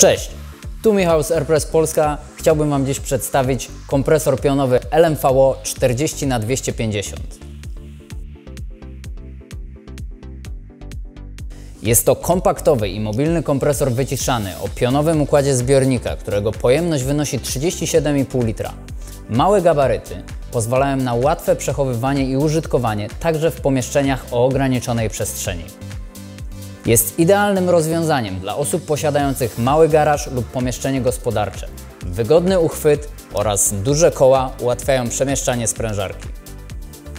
Cześć, tu Michał z AirPress Polska. Chciałbym Wam dziś przedstawić kompresor pionowy LMVO 40 na 250 Jest to kompaktowy i mobilny kompresor wyciszany o pionowym układzie zbiornika, którego pojemność wynosi 37,5 litra. Małe gabaryty pozwalają na łatwe przechowywanie i użytkowanie także w pomieszczeniach o ograniczonej przestrzeni. Jest idealnym rozwiązaniem dla osób posiadających mały garaż lub pomieszczenie gospodarcze. Wygodny uchwyt oraz duże koła ułatwiają przemieszczanie sprężarki.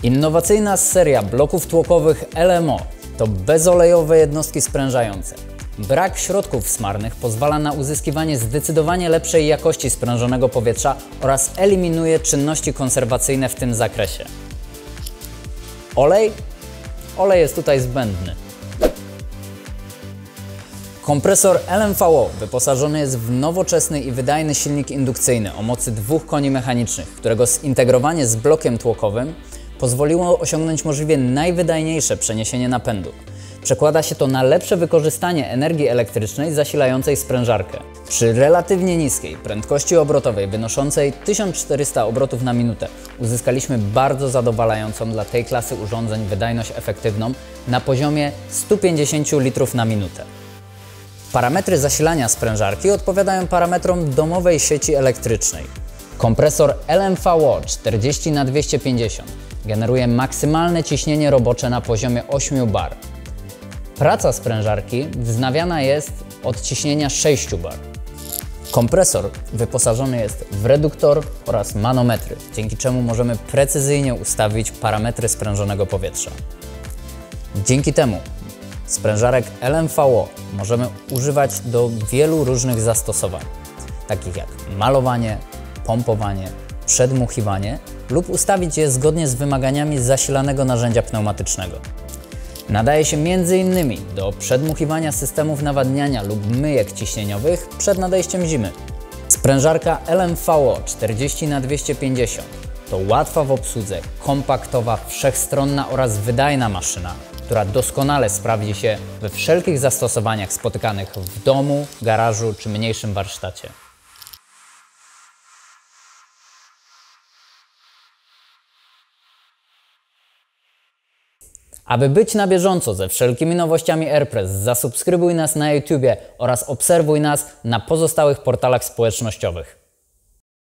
Innowacyjna seria bloków tłokowych LMO to bezolejowe jednostki sprężające. Brak środków smarnych pozwala na uzyskiwanie zdecydowanie lepszej jakości sprężonego powietrza oraz eliminuje czynności konserwacyjne w tym zakresie. Olej? Olej jest tutaj zbędny. Kompresor LMVO wyposażony jest w nowoczesny i wydajny silnik indukcyjny o mocy dwóch koni mechanicznych, którego zintegrowanie z blokiem tłokowym pozwoliło osiągnąć możliwie najwydajniejsze przeniesienie napędu. Przekłada się to na lepsze wykorzystanie energii elektrycznej zasilającej sprężarkę. Przy relatywnie niskiej prędkości obrotowej wynoszącej 1400 obrotów na minutę uzyskaliśmy bardzo zadowalającą dla tej klasy urządzeń wydajność efektywną na poziomie 150 litrów na minutę. Parametry zasilania sprężarki odpowiadają parametrom domowej sieci elektrycznej. Kompresor LMVO 40 na 250 generuje maksymalne ciśnienie robocze na poziomie 8 bar. Praca sprężarki wznawiana jest od ciśnienia 6 bar. Kompresor wyposażony jest w reduktor oraz manometry, dzięki czemu możemy precyzyjnie ustawić parametry sprężonego powietrza. Dzięki temu sprężarek LMVO możemy używać do wielu różnych zastosowań, takich jak malowanie, pompowanie, przedmuchiwanie lub ustawić je zgodnie z wymaganiami zasilanego narzędzia pneumatycznego. Nadaje się m.in. do przedmuchiwania systemów nawadniania lub myjek ciśnieniowych przed nadejściem zimy. Sprężarka LMVO 40 na 250 to łatwa w obsłudze, kompaktowa, wszechstronna oraz wydajna maszyna, która doskonale sprawdzi się we wszelkich zastosowaniach spotykanych w domu, garażu czy mniejszym warsztacie. Aby być na bieżąco ze wszelkimi nowościami AirPress, zasubskrybuj nas na YouTube oraz obserwuj nas na pozostałych portalach społecznościowych.